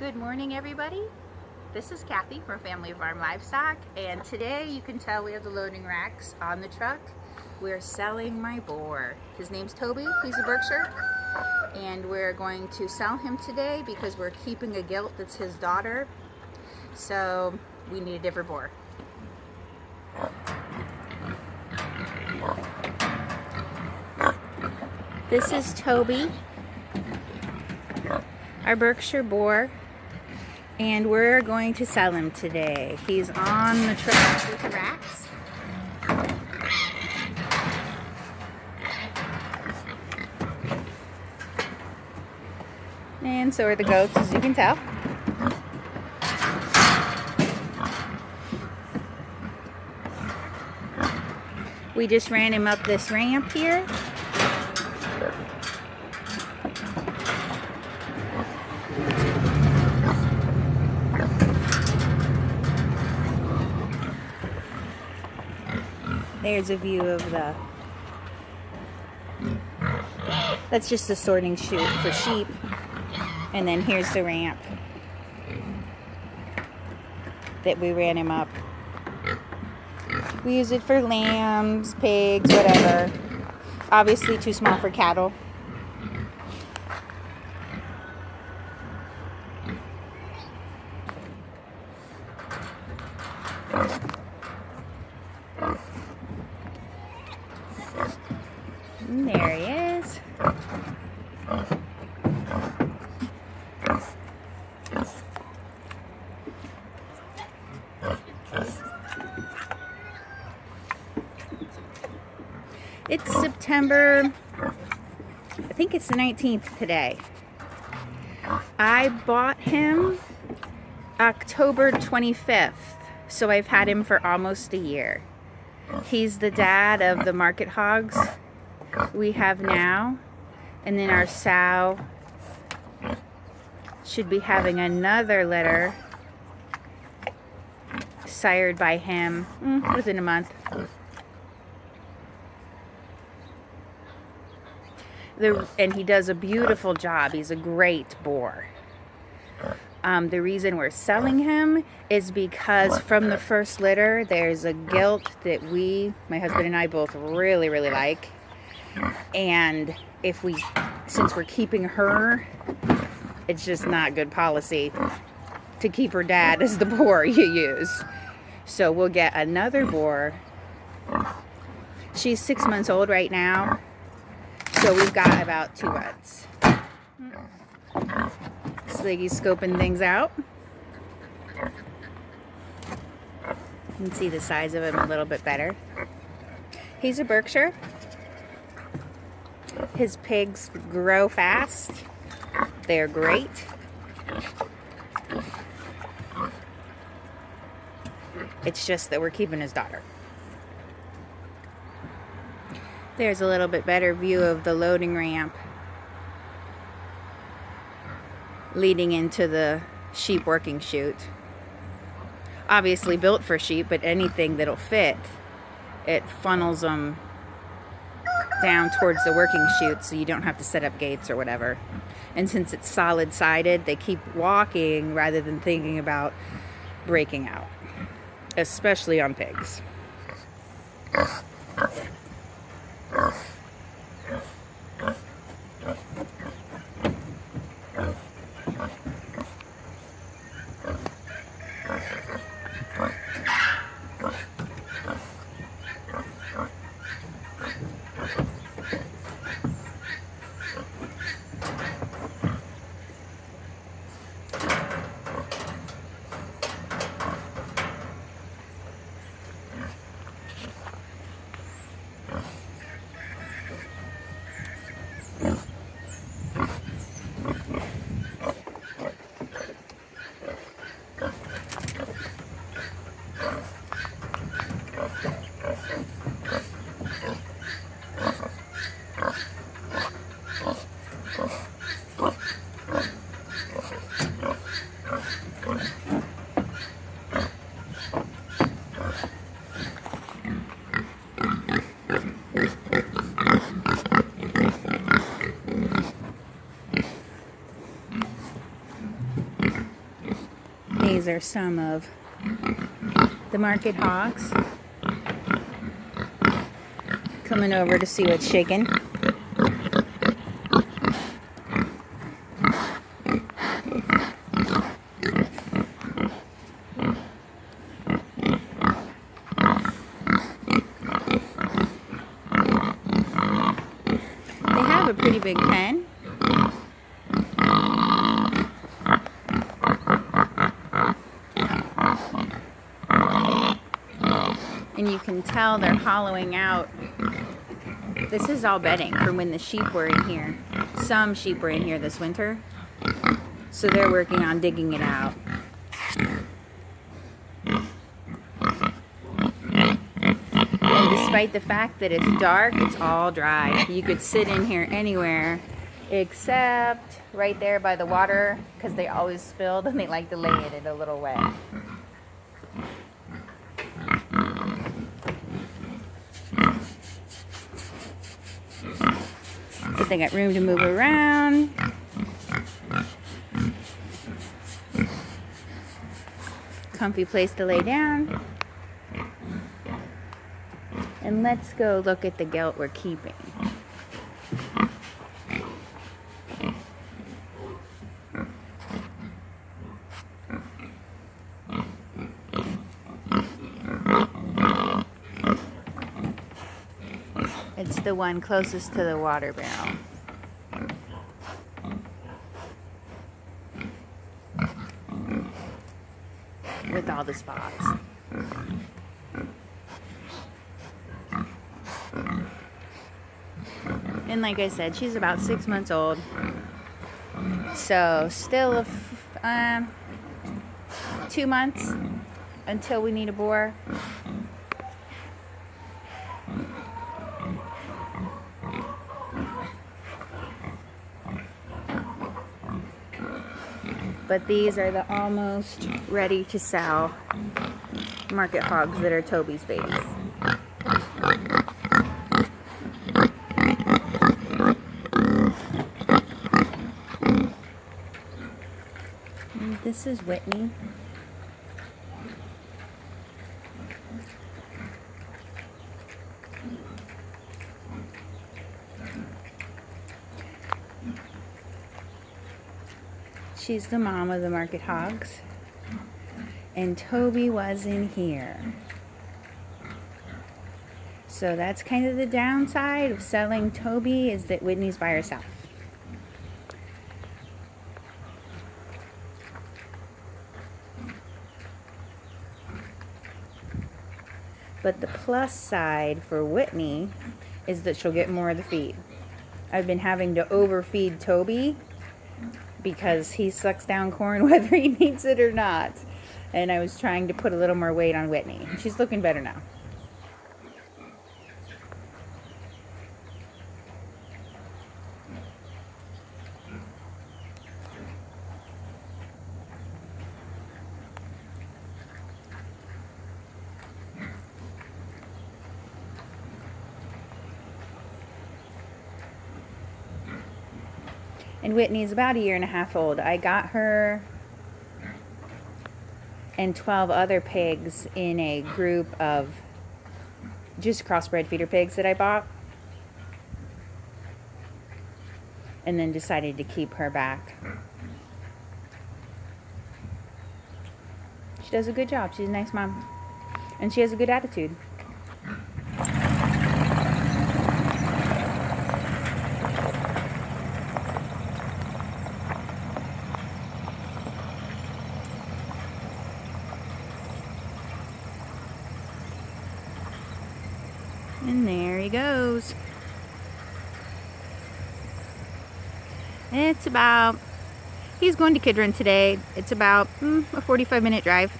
Good morning everybody. This is Kathy from Family Farm Livestock and today you can tell we have the loading racks on the truck. We're selling my boar. His name's Toby, he's a Berkshire and we're going to sell him today because we're keeping a gilt that's his daughter. So we need a different boar. This is Toby, our Berkshire boar and we're going to sell him today. He's on the truck with the racks. And so are the goats, as you can tell. We just ran him up this ramp here. There's a view of the, that's just the sorting chute for sheep. And then here's the ramp that we ran him up. We use it for lambs, pigs, whatever. Obviously too small for cattle. And there he is. It's September, I think it's the 19th today. I bought him October 25th, so I've had him for almost a year. He's the dad of the market hogs we have now. And then our sow should be having another litter sired by him mm, within a month. The, and he does a beautiful job. He's a great boar. Um, the reason we're selling him is because from the first litter, there's a gilt that we, my husband and I both really, really like. And if we, since we're keeping her, it's just not good policy to keep her dad as the boar you use. So we'll get another boar. She's six months old right now. So we've got about two months. Sliggy's scoping things out. You can see the size of him a little bit better. He's a Berkshire. His pigs grow fast. They're great. It's just that we're keeping his daughter. There's a little bit better view of the loading ramp leading into the sheep working chute. Obviously built for sheep, but anything that'll fit, it funnels them down towards the working chute so you don't have to set up gates or whatever. And since it's solid sided, they keep walking rather than thinking about breaking out, especially on pigs. Are some of the market hogs coming over to see what's shaking. They have a pretty big pen. And you can tell they're hollowing out. This is all bedding from when the sheep were in here. Some sheep were in here this winter. So they're working on digging it out. And despite the fact that it's dark, it's all dry. You could sit in here anywhere except right there by the water because they always spilled and they like to lay it in a little wet. They got room to move around. Comfy place to lay down. And let's go look at the gilt we're keeping. It's the one closest to the water barrel. With all the spots. And like I said, she's about six months old. So still um, two months until we need a boar. But these are the almost ready to sell market hogs that are Toby's babies. And this is Whitney. She's the mom of the market hogs. And Toby was in here. So that's kind of the downside of selling Toby is that Whitney's by herself. But the plus side for Whitney is that she'll get more of the feed. I've been having to overfeed Toby because he sucks down corn whether he needs it or not. And I was trying to put a little more weight on Whitney. She's looking better now. And Whitney's about a year and a half old. I got her and 12 other pigs in a group of just crossbred feeder pigs that I bought. And then decided to keep her back. She does a good job. She's a nice mom. And she has a good attitude. And there he goes. It's about, he's going to Kidron today. It's about mm, a 45 minute drive.